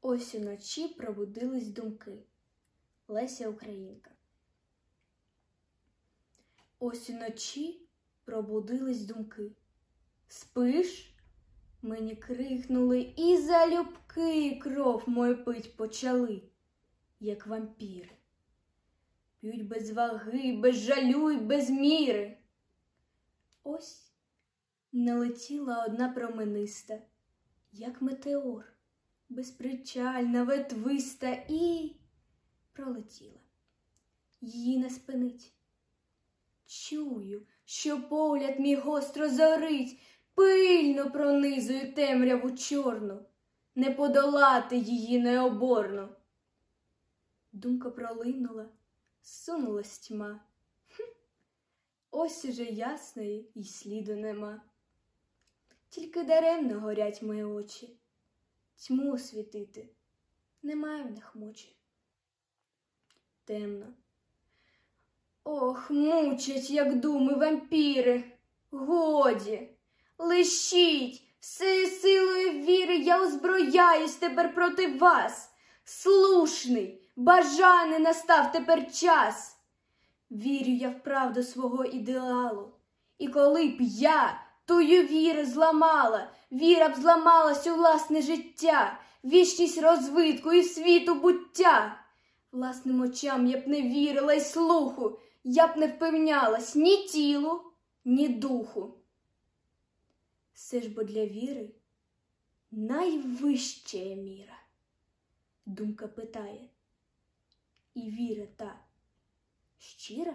Ось уночі пробудились думки. Леся Українка. Ось уночі пробудились думки. Спиш? Мені крикнули і залюбки кров мою пить почали, як вампіри. П'ють без ваги, без жалю й без міри. Ось налетіла одна промениста, як метеор, безпричальна, ветвиста і пролетіла. Її не спинить. Чую, що погляд мій гостро зорить, пильно пронизує темряву чорну, не подолати її необорно. Думка пролинула, сунулась тьма. Ось уже ясної й сліду нема. Тільки даремно горять мої очі, тьму освітити немає в них мочі. Темно. Ох, мучать, як думи вампіри. Годі, лишіть, всею силою віри я озброяюсь тепер проти вас. Слушний, бажаний настав тепер час. Вірю я в правду свого ідеалу. І коли б я тую віру зламала, віра б зламалась у власне життя, вічність розвитку і світу буття. Власним очам я б не вірила й слуху, я б не впевнялась ні тілу, ні духу. Все ж бо для віри найвища міра. Думка питає, і віра та щира?